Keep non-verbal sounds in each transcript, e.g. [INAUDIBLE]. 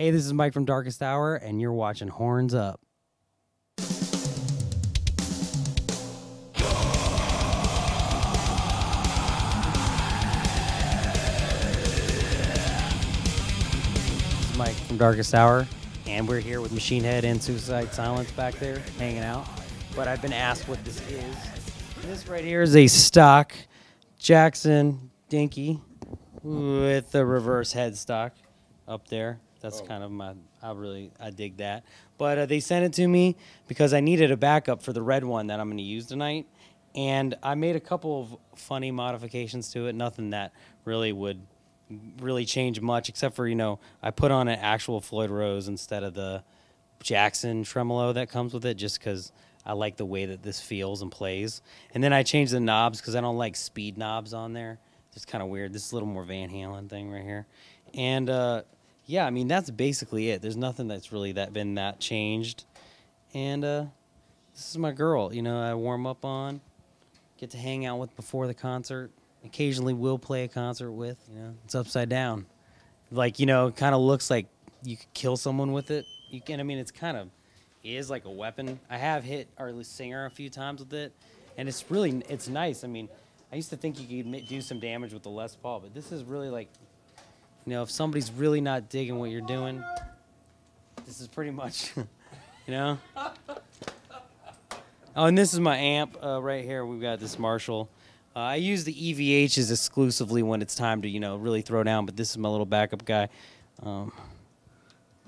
Hey, this is Mike from Darkest Hour, and you're watching Horns Up. Mike from Darkest Hour, and we're here with Machine Head and Suicide Silence back there hanging out. But I've been asked what this is. This right here is a stock Jackson Dinky with the reverse headstock up there. That's kind of my. I really I dig that. But uh, they sent it to me because I needed a backup for the red one that I'm going to use tonight, and I made a couple of funny modifications to it. Nothing that really would really change much, except for you know I put on an actual Floyd Rose instead of the Jackson tremolo that comes with it, just because I like the way that this feels and plays. And then I changed the knobs because I don't like speed knobs on there. It's kind of weird. This is a little more Van Halen thing right here. And uh, yeah, I mean that's basically it. There's nothing that's really that been that changed. And uh, this is my girl. You know, I warm up on, get to hang out with before the concert. Occasionally, will play a concert with. You know, it's upside down. Like you know, kind of looks like you could kill someone with it. You can. I mean, it's kind of is like a weapon. I have hit our singer a few times with it, and it's really it's nice. I mean, I used to think you could do some damage with the Les Paul, but this is really like, you know, if somebody's really not digging what you're doing, this is pretty much, [LAUGHS] you know. Oh, and this is my amp uh, right here. We've got this Marshall. Uh, I use the EVHs exclusively when it's time to, you know, really throw down. But this is my little backup guy. Um,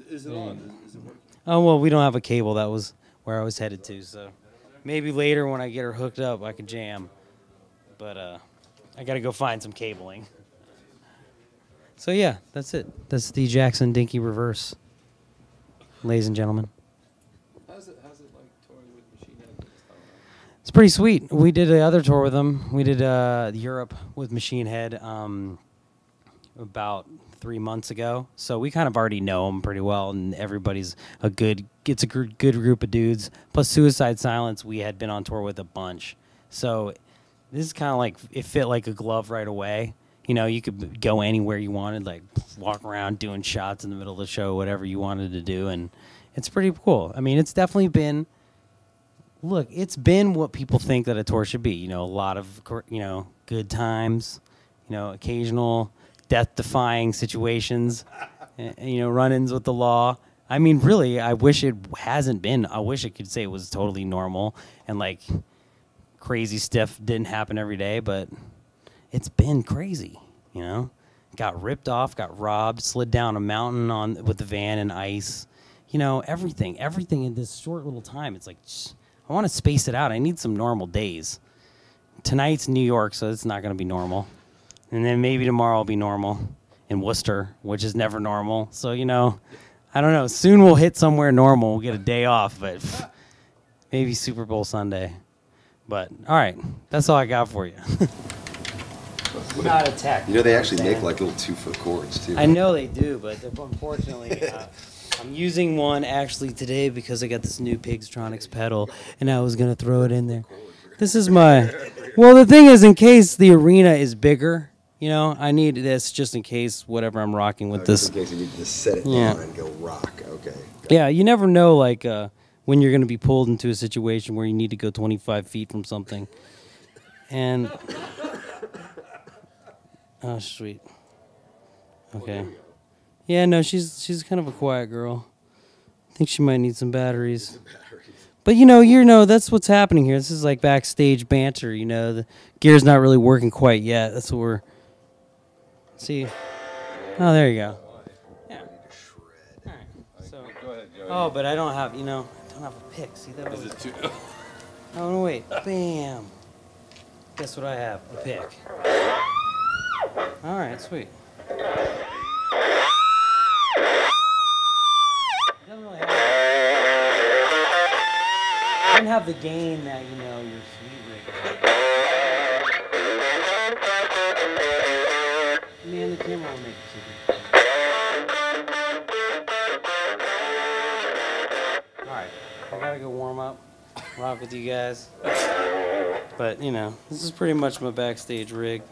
Is it on? Is, is it working? Oh well, we don't have a cable. That was where I was headed to. So maybe later when I get her hooked up, I can jam. But uh, I got to go find some cabling. So yeah, that's it. That's the Jackson Dinky reverse, ladies and gentlemen. How's it? How's it like touring with Machine Head? this time around? It's pretty sweet. We did the other tour with them. We did uh, Europe with Machine Head um, about three months ago. So we kind of already know them pretty well, and everybody's a good. It's a good group of dudes. Plus Suicide Silence, we had been on tour with a bunch. So this is kind of like it fit like a glove right away. You know, you could go anywhere you wanted, like walk around doing shots in the middle of the show, whatever you wanted to do, and it's pretty cool. I mean, it's definitely been look, it's been what people think that a tour should be. You know, a lot of you know good times, you know, occasional death-defying situations, and, [LAUGHS] eh, you know, run-ins with the law. I mean, really, I wish it hasn't been. I wish I could say it was totally normal and like crazy stuff didn't happen every day, but it's been crazy. You know, got ripped off, got robbed, slid down a mountain on with the van and ice. You know, everything, everything in this short little time. It's like sh- I want to space it out. I need some normal days. Tonight's New York, so it's not going to be normal, and then maybe tomorrow will be normal in Worcester, which is never normal. So you know, I don't know. Soon we'll hit somewhere normal. We'll get a day off, but pff, maybe Super Bowl Sunday. But all right, that's all I got for you. [LAUGHS] Not a tech. You know, they actually make like little two foot cords too. I know they do, but unfortunately, [LAUGHS] uh, I'm using one actually today because I got this new Pigtronix pedal, and I was gonna throw it in there. This is my. Well, the thing is, in case the arena is bigger, you know, I need this just in case whatever I'm rocking with Oh, this. Just in case you need to set it Yeah. down and go rock. Okay. Yeah, you never know, like uh, when you're gonna be pulled into a situation where you need to go 25 feet from something, and. Ah, oh, sweet. Okay. Yeah, no, she's she's kind of a quiet girl. I think she might need some batteries. But you know, you know, that's what's happening here. This is like backstage banter. You know, the gear's not really working quite yet. That's what we're. See. Oh, there you go. Yeah. All right. So. Go ahead, Joey. Oh, but I don't have. You know, I don't have a pick. See that? Is Was, it too? [LAUGHS] oh no, wait. Bam. Guess what I have? A pick. All right, sweet. Doesn't really have. Doesn't have the gain that you know your sweet rig. Man, the camera will make it. All right, I gotta go warm up, rock with you guys. But you know, this is pretty much my backstage rig.